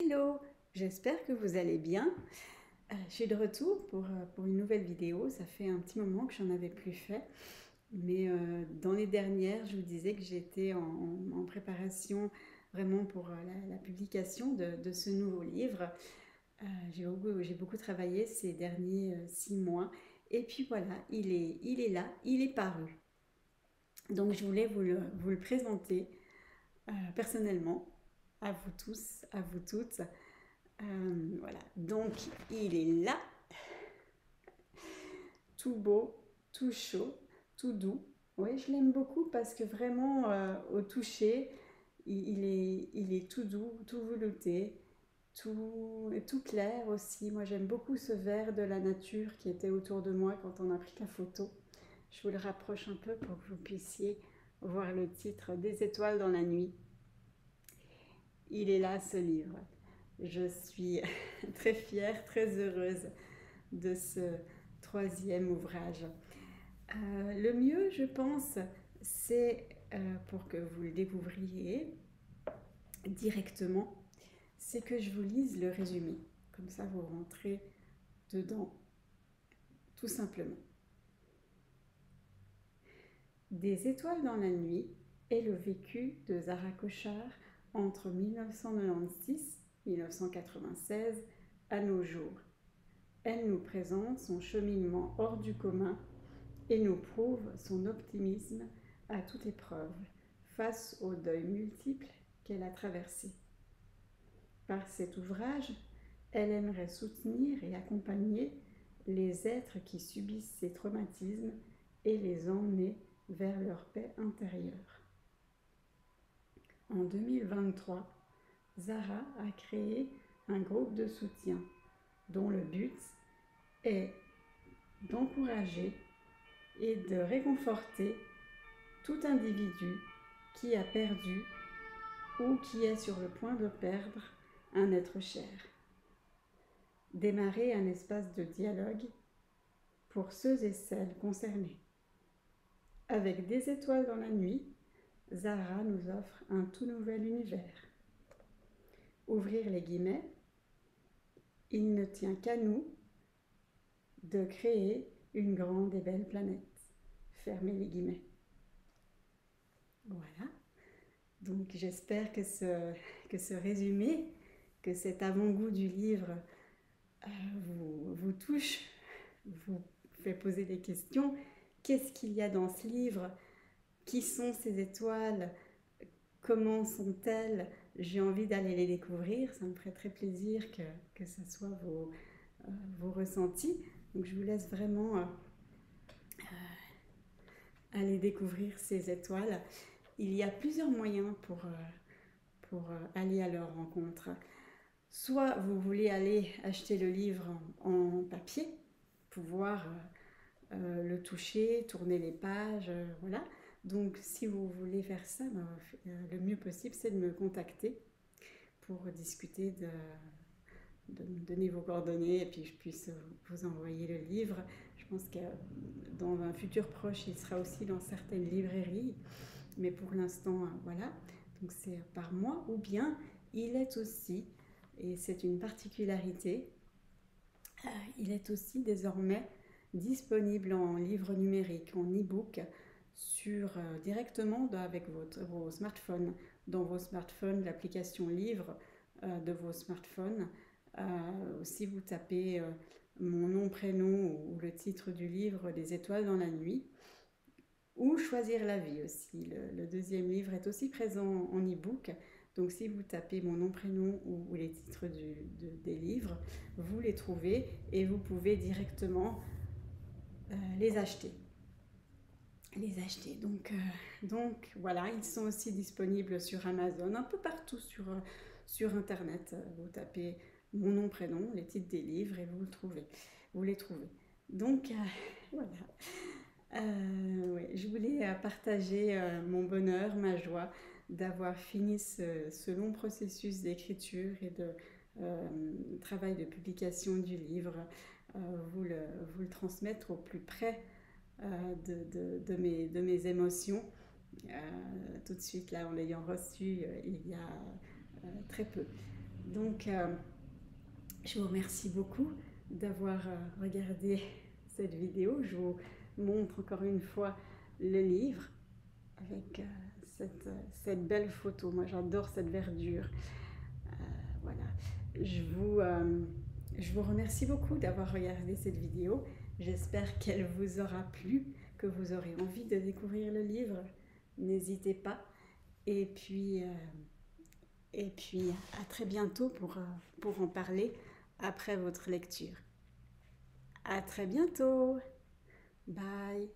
Hello, j'espère que vous allez bien. Euh, je suis de retour pour, euh, pour, une nouvelle vidéo. Ça fait un petit moment que j'en avais plus fait. Mais euh, dans les dernières, je vous disais que j'étais en, préparation vraiment pour la, publication de, de, ce nouveau livre. j'ai beaucoup, beaucoup, travaillé ces derniers six mois. Et puis voilà, il est, il est là, il est paru. Donc je voulais vous vous le présenter personnellement à vous tous, à vous toutes. Euh, voilà, donc il est là, tout beau, tout chaud, tout doux. Oui, je l'aime beaucoup parce que vraiment euh, au toucher, il, est, il est tout doux, tout velouté, tout, tout clair aussi. Moi j'aime beaucoup ce vert de la nature qui était autour de moi quand on a pris la photo. Je vous le rapproche un peu pour que vous puissiez voir le titre Des étoiles dans la nuit il est là ce livre. Je suis très fière, très heureuse de ce troisième ouvrage. Euh, le mieux, je pense, c'est euh, pour que vous le découvriez directement, c'est que je vous lise le résumé. Comme ça, vous rentrez dedans, tout simplement. Des étoiles dans la nuit est le vécu de Zara Cochard entre 1996 1996 à nos jours. Elle nous présente son cheminement hors du commun et nous prouve son optimisme à toute épreuve face aux deuils multiples qu'elle a traversés. Par cet ouvrage, elle aimerait soutenir et accompagner les êtres qui subissent ces traumatismes et les emmener vers leur paix intérieure. En 2023, Zara a créé un groupe de soutien dont le but est d'encourager et de réconforter tout individu qui a perdu ou qui est sur le point de perdre un être cher. Démarrer un espace de dialogue pour ceux et celles concernés. Avec des étoiles dans la nuit, Zara nous offre un tout nouvel univers. Ouvrir les guillemets, il ne tient qu'à nous de créer une grande et belle planète. Fermez les guillemets. Voilà. Donc j'espère que ce, que ce résumé, que cet avant-goût du livre euh, vous touche, vous fait poser des questions. Qu'est-ce qu'il y a dans ce livre? Qui sont ces étoiles? Comment sont-elles? J'ai envie d'aller les découvrir. Ça me ferait très plaisir que, que ce soit vos, euh, vos ressentis. Je vous laisse vraiment euh, euh, aller découvrir ces étoiles. Il y a plusieurs moyens pour, pour aller à leur rencontre. Soit vous voulez aller acheter le livre en, papier, pouvoir le toucher, tourner les pages, voilà. Donc, si vous voulez faire ça, ben, euh, le mieux possible, c'est de me contacter pour discuter, de, me donner vos coordonnées et puis je puisse vous envoyer le livre. Je pense que dans un futur proche, il sera aussi dans certaines librairies, mais pour l'instant, euh, voilà. Donc, c'est par mois ou bien il est aussi, et c'est une particularité, euh, il est aussi désormais disponible en livre numérique, en e-book sur, euh, directement avec votre, vos smartphones, dans vos smartphones, l'application livre euh, de vos smartphones. Euh, si vous tapez mon nom, prénom ou le titre du livre Les étoiles dans la nuit, ou Choisir la vie aussi. Le, deuxième livre est aussi présent en e-book. Donc si vous tapez mon nom, prénom ou, les titres des livres, vous les trouvez et vous pouvez directement les acheter les acheter. Donc, euh, donc voilà, ils sont aussi disponibles sur Amazon, un peu partout sur, euh, sur Internet. Vous tapez mon nom, prénom, les titres des livres et vous le trouvez. Vous les trouvez. Donc euh, voilà. je voulais partager mon bonheur, ma joie d'avoir fini ce, ce, long processus d'écriture et de travail de publication du livre, vous, le, vous le transmettre au plus près euh, de, mes, émotions. Euh, tout de suite, là, en l'ayant reçu euh, il y a très peu. Donc, je vous remercie beaucoup d'avoir regardé cette vidéo. Je vous montre encore une fois le livre avec cette, cette, belle photo. Moi, j'adore cette verdure. voilà. Je vous, je vous remercie beaucoup d'avoir regardé cette vidéo. J'espère qu'elle vous aura plu, que vous aurez envie de découvrir le livre. N'hésitez pas. Et puis, euh, et puis, à très bientôt pour, euh, pour en parler après votre lecture. À très bientôt. Bye.